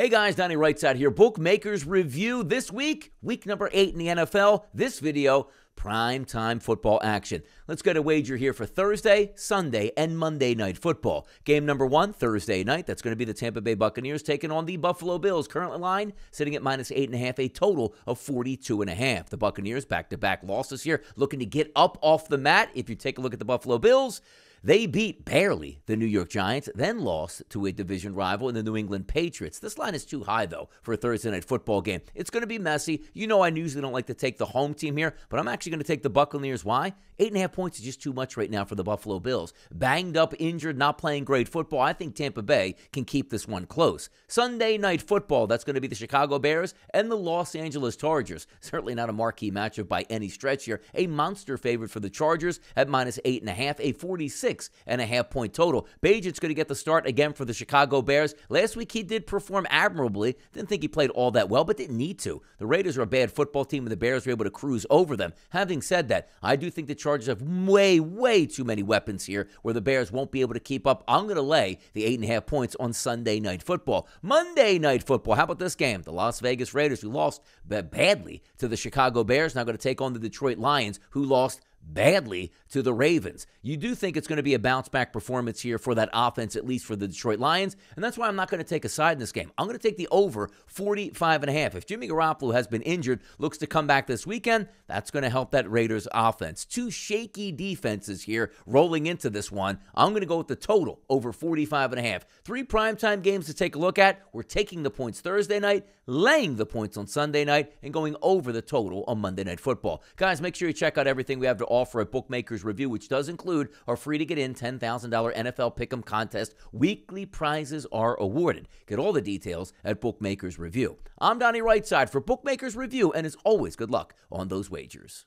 Hey guys, Donnie Rightside here. Bookmakers review this week, week number eight in the NFL. This video, prime time football action. Let's get a wager here for Thursday, Sunday, and Monday night football. Game number one, Thursday night. That's going to be the Tampa Bay Buccaneers taking on the Buffalo Bills. Current line sitting at minus eight and a half, a total of 42 and a half. The Buccaneers back to back losses here, looking to get up off the mat. If you take a look at the Buffalo Bills, they beat barely the New York Giants, then lost to a division rival in the New England Patriots. This line is too high, though, for a Thursday night football game. It's going to be messy. You know, I usually don't like to take the home team here, but I'm actually going to take the Buccaneers. Why? Eight and a half points is just too much right now for the Buffalo Bills. Banged up, injured, not playing great football. I think Tampa Bay can keep this one close. Sunday night football, that's going to be the Chicago Bears and the Los Angeles Chargers. Certainly not a marquee matchup by any stretch here. A monster favorite for the Chargers at minus eight and a half, a 46 and a half point total. Bagent's going to get the start again for the Chicago Bears. Last week he did perform admirably. Didn't think he played all that well, but didn't need to. The Raiders are a bad football team, and the Bears were able to cruise over them. Having said that, I do think the Chargers have way, way too many weapons here where the Bears won't be able to keep up. I'm going to lay the eight and a half points on Sunday night football. Monday night football. How about this game? The Las Vegas Raiders, who lost badly to the Chicago Bears, now going to take on the Detroit Lions, who lost badly to the Ravens. You do think it's going to be a bounce back performance here for that offense, at least for the Detroit Lions, and that's why I'm not going to take a side in this game. I'm going to take the over 45 and a half. If Jimmy Garoppolo has been injured, looks to come back this weekend, that's going to help that Raiders offense. Two shaky defenses here rolling into this one. I'm going to go with the total over 45 and a half. Three primetime games to take a look at. We're taking the points Thursday night, laying the points on Sunday night, and going over the total on Monday night football. Guys, make sure you check out everything we have to offer at Bookmakers Review, which does include our free to get in $10,000 NFL Pick'em contest. Weekly prizes are awarded. Get all the details at Bookmakers Review. I'm Donnie Rightside for Bookmakers Review, and as always, good luck on those wagers.